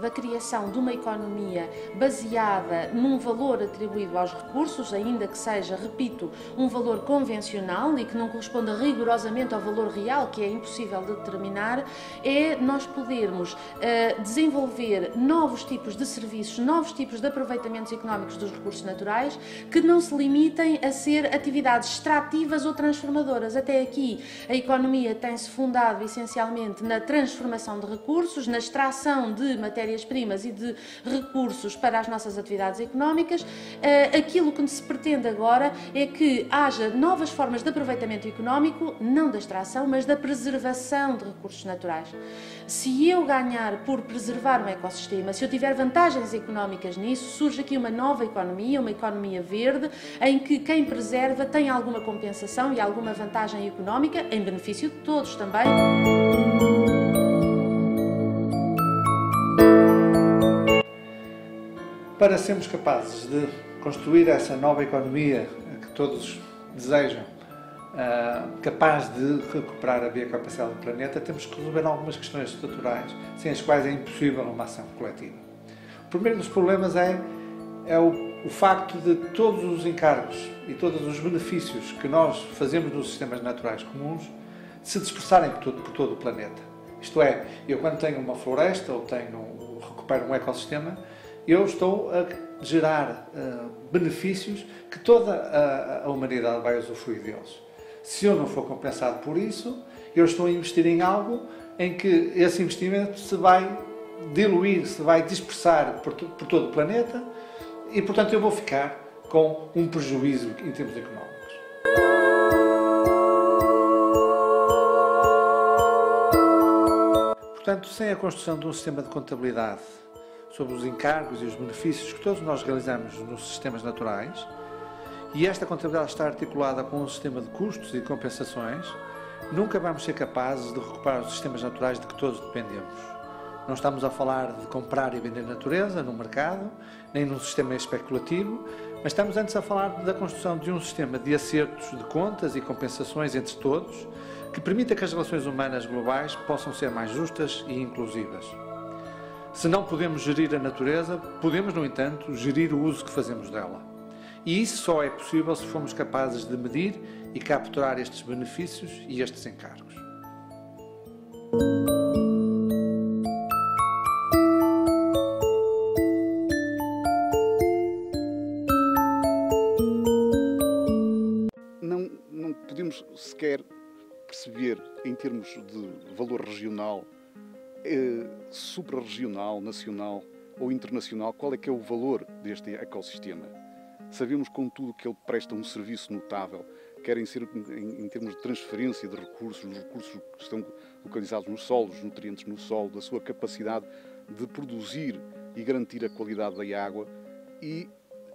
da criação de uma economia baseada num valor atribuído aos recursos, ainda que seja, repito, um valor convencional e que não corresponda rigorosamente ao valor real, que é impossível de determinar, é nós podermos uh, desenvolver novos tipos de serviços, novos tipos de aproveitamentos económicos dos recursos naturais que não se limitem a ser atividades extrativas ou transformadoras. Até aqui a economia tem-se fundado essencialmente na transformação de recursos, na extração de matérias-primas e de recursos para as nossas atividades económicas. Uh, aquilo que se pretende agora é que haja novas formas de aproveitamento económico, não da extração, mas da preservação de recursos naturais. Se eu ganhar por preservar um ecossistema, se eu tiver vantagens económicas nisso, surge aqui uma nova economia, uma economia verde, em que quem preserva tem alguma compensação e alguma vantagem económica, em benefício de todos também. Para sermos capazes de construir essa nova economia que todos desejam, uh, capaz de recuperar a biocapacidade do planeta, temos que resolver algumas questões estruturais, sem as quais é impossível uma ação coletiva. O primeiro dos problemas é, é o, o facto de todos os encargos e todos os benefícios que nós fazemos nos sistemas naturais comuns se dispersarem por todo, por todo o planeta. Isto é, eu quando tenho uma floresta ou tenho, recupero um ecossistema, eu estou a gerar uh, benefícios que toda a, a, humanidade vai usufruir deles. Se eu não for compensado por isso, eu estou a investir em algo em que esse investimento se vai diluir, se vai dispersar por, por todo o planeta e, portanto, eu vou ficar com um prejuízo em termos económicos. Portanto, sem a construção de um sistema de contabilidade sobre os encargos e os benefícios que todos nós realizamos nos sistemas naturais, e esta contabilidade está articulada com um sistema de custos e compensações, nunca vamos ser capazes de recuperar os sistemas naturais de que todos dependemos. Não estamos a falar de comprar e vender natureza no mercado, nem num sistema especulativo, mas estamos antes a falar da construção de um sistema de acertos de contas e compensações entre todos, que permita que as relações humanas globais possam ser mais justas e inclusivas. Se não podemos gerir a natureza, podemos, no entanto, gerir o uso que fazemos dela. E isso só é possível se formos capazes de medir e capturar estes benefícios e estes encargos. Suprarregional, nacional ou internacional, qual é que é o valor deste ecossistema? Sabemos, contudo, que ele presta um serviço notável, quer em, ser, em, em, termos de transferência de recursos, os recursos que estão localizados nos solos, os nutrientes no solo, da sua capacidade de produzir e garantir a qualidade da água. E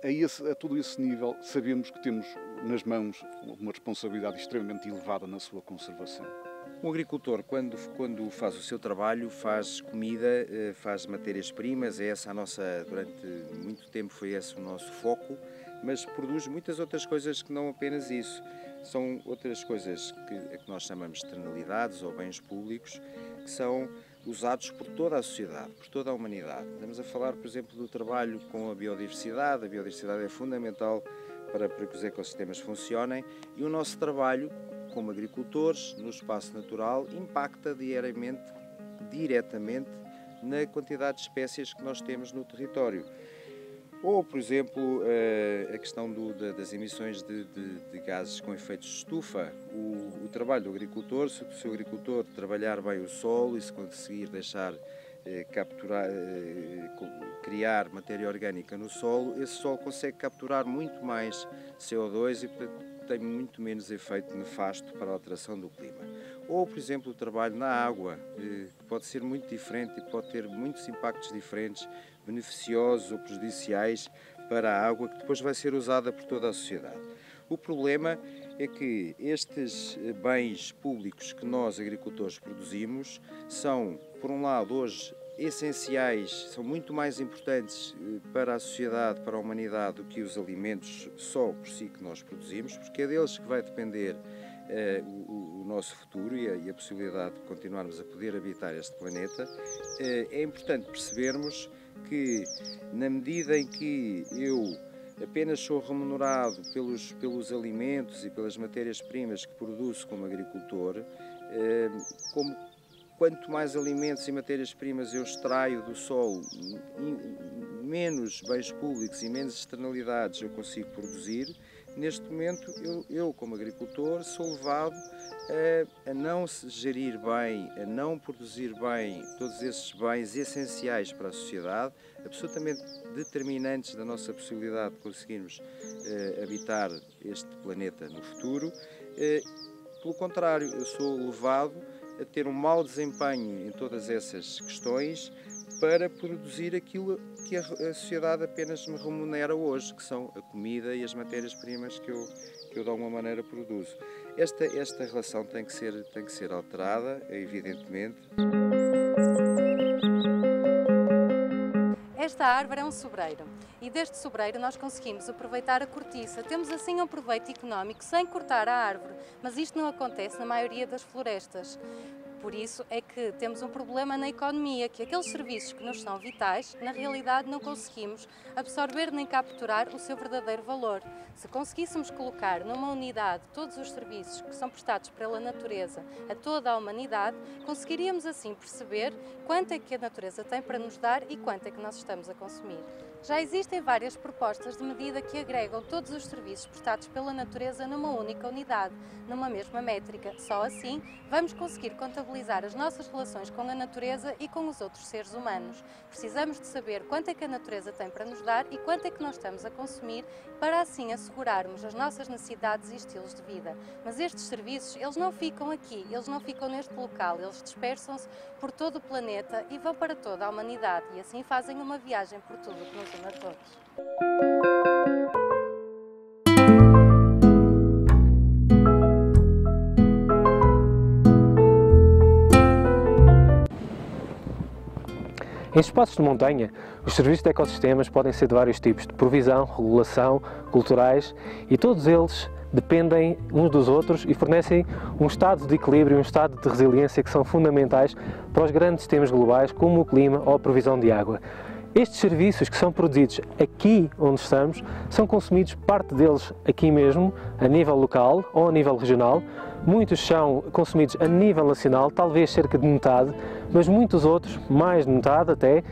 a, esse, a todo esse nível sabemos que temos nas mãos uma responsabilidade extremamente elevada na sua conservação. O agricultor, quando, quando faz o seu trabalho, faz comida, eh, faz matérias-primas, é essa a nossa, durante muito tempo foi esse o nosso foco, mas produz muitas outras coisas que não apenas isso. São outras coisas que, que nós chamamos de externalidades ou bens públicos, que são usados por toda a sociedade, por toda a humanidade. Estamos a falar, por exemplo, do trabalho com a biodiversidade. A biodiversidade é fundamental para, para que os ecossistemas funcionem e o nosso trabalho como agricultores no espaço natural impacta diariamente, diretamente na quantidade de espécies que nós temos no território. Ou, por exemplo, eh, a questão do, das emissões de, de, de, gases com efeitos de estufa. O, o, trabalho do agricultor, se o agricultor trabalhar bem o solo e se conseguir deixar eh, capturar, eh, criar matéria orgânica no solo, esse solo consegue capturar muito mais CO2 e, portanto, tem muito menos efeito nefasto para a alteração do clima. Ou, por exemplo, o trabalho na água, eh, que pode ser muito diferente e pode ter muitos impactos diferentes, beneficiosos ou prejudiciais para a água, que depois vai ser usada por toda a sociedade. O problema é que estes eh, bens públicos que nós, agricultores, produzimos são, por um lado, hoje essenciais, são muito mais importantes eh, para a sociedade, para a humanidade, do que os alimentos só por si que nós produzimos, porque é deles que vai depender uh, o, o nosso futuro e a, e a, possibilidade de continuarmos a poder habitar este planeta, eh, é importante percebermos que, na medida em que eu apenas sou remunerado pelos, pelos alimentos e pelas matérias-primas que produzo como agricultor, como quanto mais alimentos e matérias-primas eu extraio do solo, menos bens públicos e menos externalidades eu consigo produzir, neste momento eu, eu como agricultor, sou levado a, a, não gerir bem, a não produzir bem todos esses bens essenciais para a sociedade, absolutamente determinantes da nossa possibilidade de conseguirmos eh, habitar este planeta no futuro. Eh, pelo contrário, eu sou levado ter um mau desempenho em todas essas questões para produzir aquilo que a, sociedade apenas me remunera hoje, que são a comida e as matérias-primas que eu, que eu de alguma maneira produzo. Esta, esta relação tem que ser, tem que ser alterada, evidentemente. Esta árvore é um sobreiro e deste sobreiro nós conseguimos aproveitar a cortiça. Temos assim um proveito económico sem cortar a árvore, mas isto não acontece na maioria das florestas. Por isso é que temos um problema na economia, que aqueles serviços que nos são vitais, na realidade não conseguimos absorver nem capturar o seu verdadeiro valor. Se conseguíssemos colocar numa unidade todos os serviços que são prestados pela natureza a toda a humanidade, conseguiríamos assim perceber quanto é que a natureza tem para nos dar e quanto é que nós estamos a consumir. Já existem várias propostas de medida que agregam todos os serviços prestados pela natureza numa única unidade, numa mesma métrica. Só assim vamos conseguir contabilizar as nossas relações com a natureza e com os outros seres humanos. Precisamos de saber quanto é que a natureza tem para nos dar e quanto é que nós estamos a consumir para assim assegurarmos as nossas necessidades e estilos de vida. Mas estes serviços, eles não ficam aqui, eles não ficam neste local, eles dispersam-se por todo o planeta e vão para toda a humanidade e assim fazem uma viagem por tudo que nos une a todos. Em espaços de montanha, os serviços de ecossistemas podem ser de vários tipos, de provisão, regulação, culturais e todos eles dependem uns dos outros e fornecem um estado de equilíbrio, um estado de resiliência que são fundamentais para os grandes sistemas globais como o clima ou a provisão de água. Estes serviços que são produzidos aqui onde estamos são consumidos, parte deles aqui mesmo, a nível local ou a nível regional, Muitos são consumidos a nível nacional, talvez cerca de metade, mas muitos outros, mais de metade até,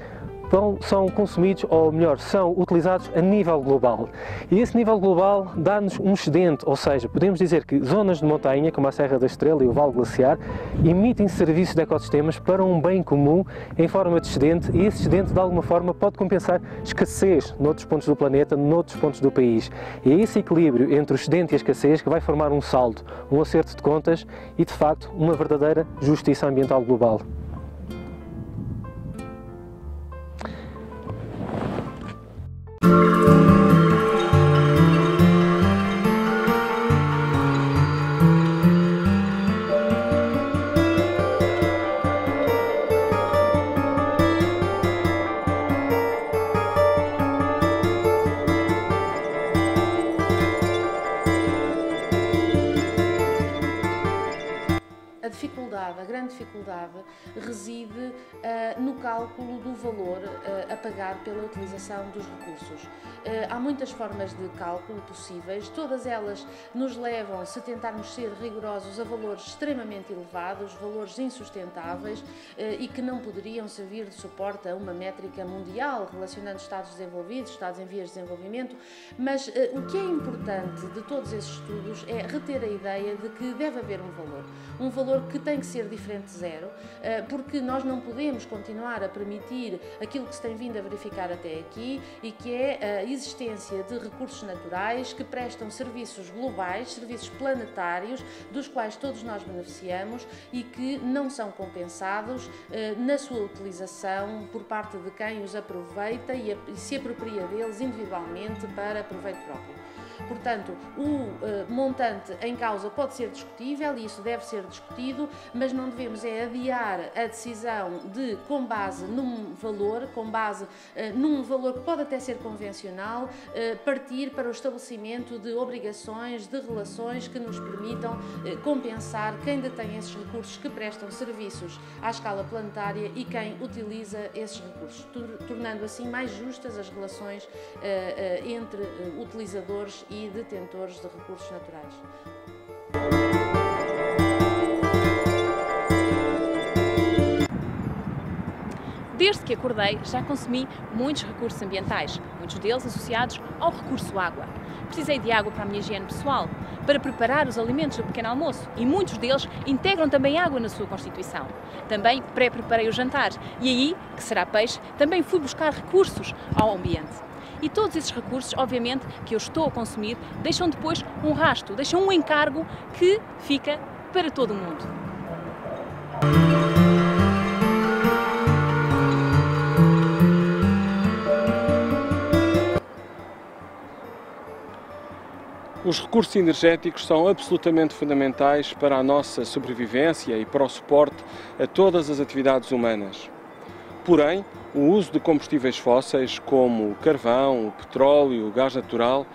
são consumidos, ou melhor, são utilizados a nível global. E esse nível global dá-nos um excedente, ou seja, podemos dizer que zonas de montanha, como a Serra da Estrela e o Vale Glaciar, emitem serviços de ecossistemas para um bem comum em forma de excedente e esse excedente, de alguma forma, pode compensar escassez noutros pontos do planeta, noutros pontos do país. E é esse equilíbrio entre o excedente e a escassez que vai formar um saldo, um acerto de contas e, de facto, uma verdadeira justiça ambiental global. Música dificuldade reside uh, no cálculo do valor uh, a pagar pela utilização dos recursos. Uh, há muitas formas de cálculo possíveis, todas elas nos levam, se tentarmos ser rigorosos, a valores extremamente elevados, valores insustentáveis e que não poderiam servir de suporte a uma métrica mundial relacionando Estados desenvolvidos, Estados em vias de desenvolvimento, mas o que é importante de todos esses estudos é reter a ideia de que deve haver um valor, um valor que tem que ser diferente de zero, eh, porque nós não podemos continuar a permitir aquilo que se tem vindo a verificar até aqui e que é a existência de recursos naturais que prestam serviços globais, serviços planetários, dos quais todos nós beneficiamos e que não são compensados eh, na sua utilização por parte de quem os aproveita e se apropria deles individualmente para proveito próprio. Portanto, o montante em causa pode ser discutível e isso deve ser discutido, mas não devemos é adiar a decisão de, com base num valor, com base num valor que pode até ser convencional, partir para o estabelecimento de obrigações, de relações que nos permitam compensar quem detém esses recursos que prestam serviços à escala planetária e quem utiliza esses recursos, tornando assim mais justas as relações uh, uh, entre uh, utilizadores e detentores de recursos naturais. Desde que acordei, já consumi muitos recursos ambientais, muitos deles associados ao recurso água. Precisei de água para a minha higiene pessoal, para preparar os alimentos do pequeno almoço e muitos deles integram também água na sua constituição. Também pré-preparei o jantar e aí, que será peixe, também fui buscar recursos ao ambiente. E todos esses recursos, obviamente, que eu estou a consumir, deixam depois um rasto, deixam um encargo que fica para todo o mundo. Os recursos energéticos são absolutamente fundamentais para a nossa sobrevivência e para o suporte a todas as atividades humanas. Porém, o uso de combustíveis fósseis como o carvão, o petróleo, o gás natural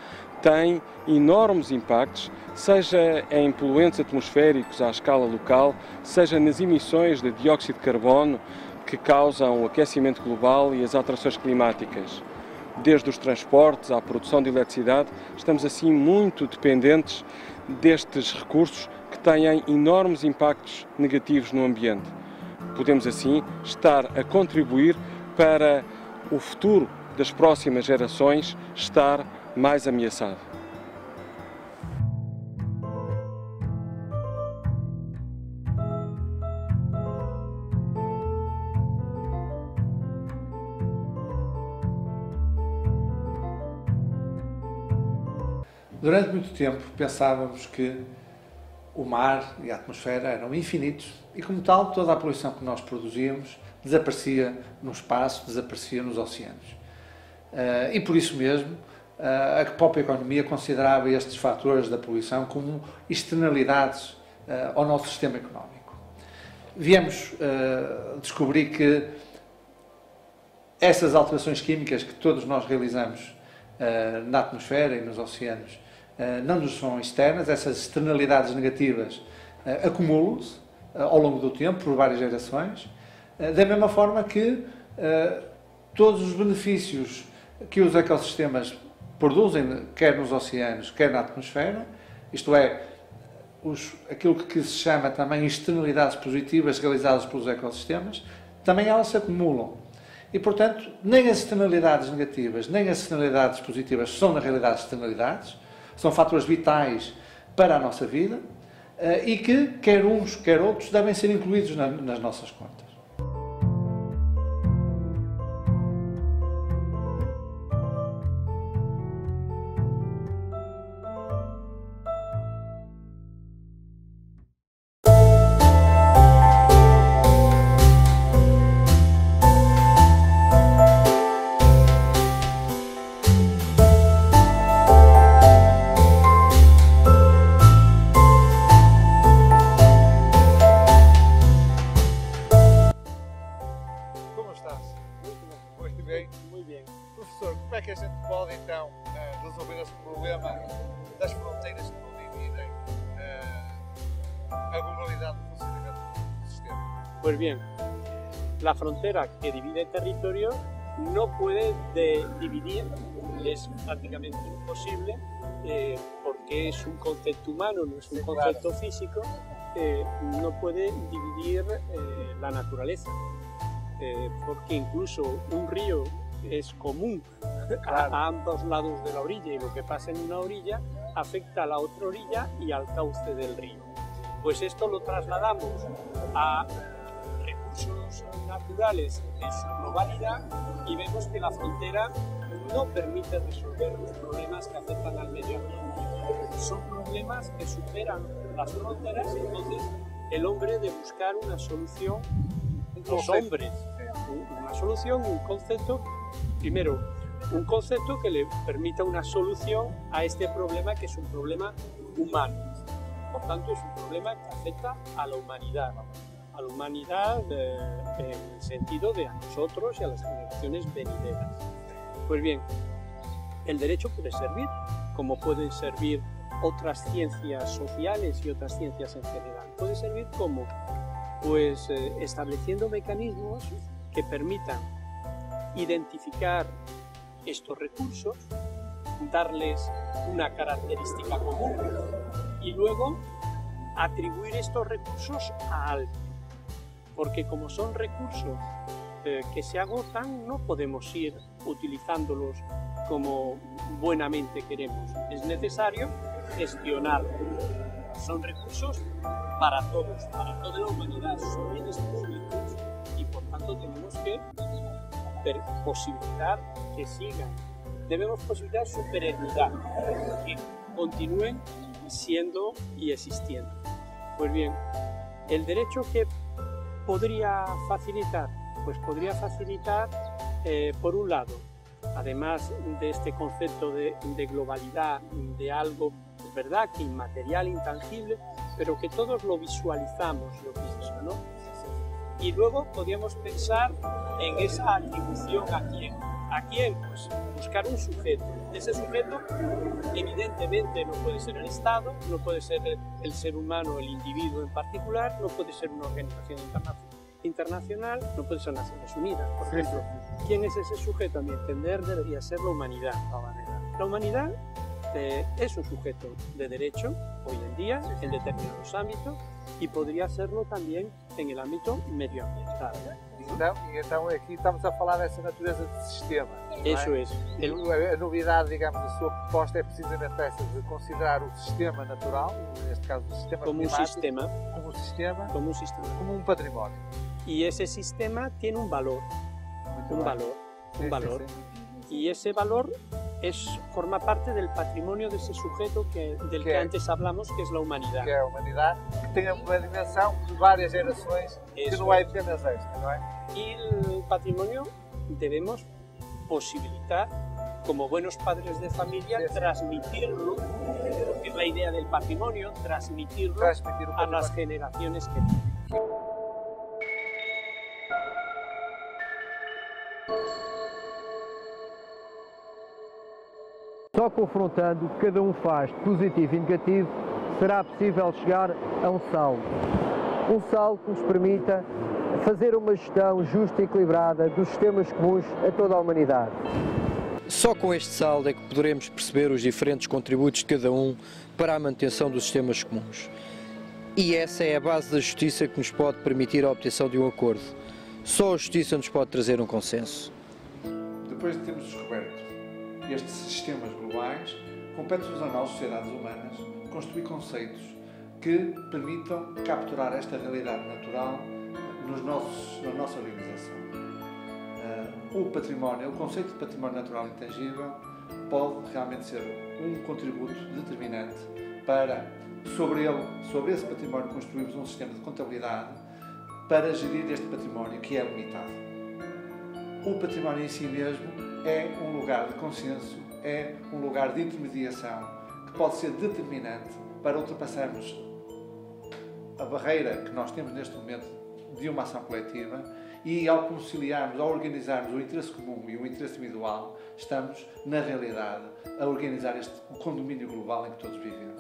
tem enormes impactos, seja em poluentes atmosféricos à escala local, seja nas emissões de dióxido de carbono que causam o aquecimento global e as alterações climáticas desde os transportes à produção de eletricidade, estamos assim muito dependentes destes recursos que têm enormes impactos negativos no ambiente. Podemos assim estar a contribuir para o futuro das próximas gerações estar mais ameaçado. Durante muito tempo pensávamos que o mar e a atmosfera eram infinitos e, como tal, toda a poluição que nós produzíamos desaparecia no espaço, desaparecia nos oceanos. Uh, e por isso mesmo, uh, a própria economia considerava estes fatores da poluição como externalidades uh, ao nosso sistema económico. Viemos descobrir que essas alterações químicas que todos nós realizamos na atmosfera e nos oceanos eh, não nos são externas, essas externalidades negativas eh, acumulam-se eh, ao longo do tempo, por várias gerações, da mesma forma que todos os benefícios que os ecossistemas produzem, quer nos oceanos, quer na atmosfera, isto é, os, aquilo que se chama também externalidades positivas realizadas pelos ecossistemas, também elas se acumulam. E, portanto, nem as externalidades negativas, nem as externalidades positivas são, na realidade, externalidades, são fatores vitais para a nossa vida eh, e que, quer uns, quer outros, devem ser incluídos nas nossas contas. La frontera que divide el territorio no puede dividir, es prácticamente imposible, eh, porque es un concepto humano, no es un concepto físico, eh, no puede dividir eh, la naturaleza, porque incluso un río es común a, ambos lados de la orilla y lo que pasa en una orilla afecta a la otra orilla y al cauce del río. Pues esto lo trasladamos a naturales en su globalidad y vemos que la frontera no permite resolver los problemas que afectan al medio ambiente. Son problemas que superan las fronteras y entonces el hombre debe buscar una solución, los hombres, una solución, un concepto, primero, un concepto que le permita una solución a este problema que es un problema humano. Por tanto, es un problema que afecta a la humanidad, a la humanidad eh, en el sentido de a nosotros y a las generaciones venideras. Pues bien, el derecho puede servir, como pueden servir otras ciencias sociales y otras ciencias en general. Puede servir como pues eh, estableciendo mecanismos que permitan identificar estos recursos, darles una característica común y luego atribuir estos recursos a alguien. Porque como son recursos eh, que se agotan, no podemos ir utilizándolos como buenamente queremos. Es necesario gestionarlos. Son recursos para todos, para toda la humanidad, son bienes públicos y por tanto tenemos que posibilitar que sigan. Debemos posibilitar su perennidad, que continúen siendo y existiendo. Pues bien, el derecho que podría facilitar, pues podría facilitar, eh, por un lado, además de este concepto de, globalidad, de algo, ¿verdad?, que inmaterial, intangible, pero que todos lo visualizamos, lo pienso, ¿no? Y luego podríamos pensar en esa atribución a quién. ¿A quién? Pues buscar un sujeto. Ese sujeto, evidentemente, no puede ser el Estado, no puede ser el, ser humano, el individuo en particular, no puede ser una organización internacional, no puede ser Naciones Unidas, por ejemplo. ¿Quién es ese sujeto? A mi entender, debería ser la humanidad. La humanidad eh, es un sujeto de derecho hoy en día en determinados ámbitos y podría serlo también en el ámbito medioambiental. Então, então aqui estamos a falar dessa natureza de sistema. Isso é? é. A novidade, digamos, da sua proposta é precisamente essa, de considerar o sistema natural, neste caso o sistema como um sistema, como um sistema, como um sistema, como um património. E esse sistema tem um valor, Muito um bem. valor, um Sim, valor. sim, sim. Y ese valor es, forma parte del patrimonio de ese sujeto que, del que, Que- antes hablamos, que es la humanidad. Que é a humanidade, que tem uma dimensão de várias gerações, que Isso não é apenas esta, não é? Y el patrimonio debemos posibilitar, como buenos padres de familia, Sí, sí. transmitirlo, que es la idea del patrimonio, transmitirlo Transmitir o a las generaciones que Só confrontando o que cada um faz de positivo e negativo será possível chegar a um saldo. Um saldo que nos permita fazer uma gestão justa e equilibrada dos sistemas comuns a toda a humanidade. Só com este saldo é que poderemos perceber os diferentes contributos de cada um para a manutenção dos sistemas comuns. E essa é a base da justiça que nos pode permitir a obtenção de um acordo. Só a justiça nos pode trazer um consenso. Depois de termos descoberto estes sistemas globais, compete-nos a nós, sociedades humanas, construir conceitos que permitam capturar esta realidade natural nos nossos, na nossa organização. Ah, o património, o conceito de património natural intangível pode realmente ser um contributo determinante para, sobre ele, sobre esse património, construirmos um sistema de contabilidade para gerir este património que é limitado o património em si mesmo é um lugar de consenso, é um lugar de intermediação que pode ser determinante para ultrapassarmos a barreira que nós temos neste momento de uma ação coletiva e ao conciliarmos, ao organizarmos o interesse comum e o interesse individual, estamos, na realidade, a organizar este condomínio global em que todos vivemos.